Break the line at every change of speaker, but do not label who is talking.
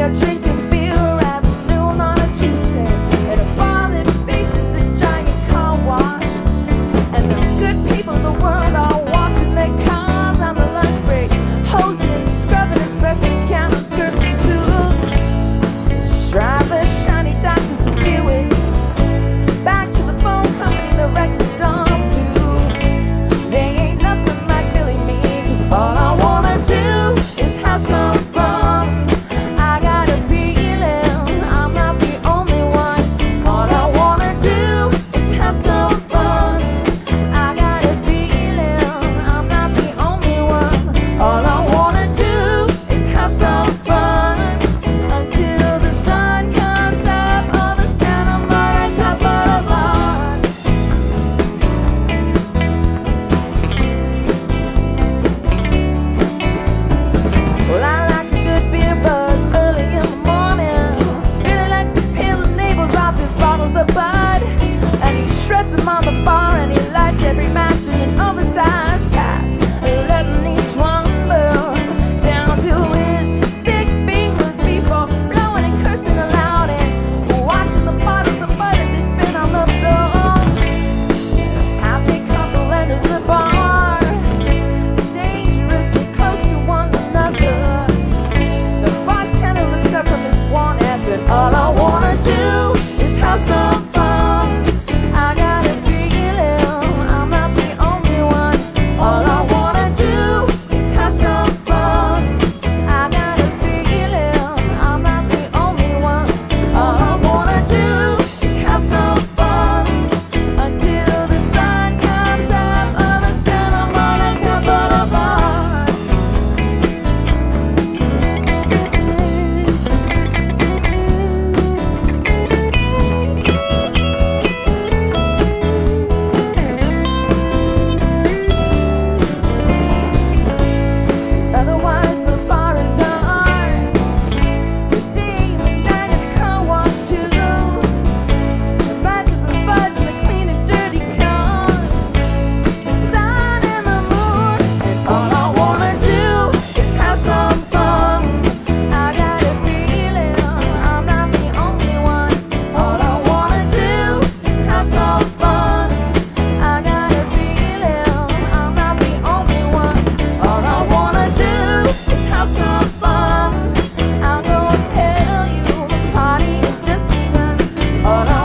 a drink shreds him on Para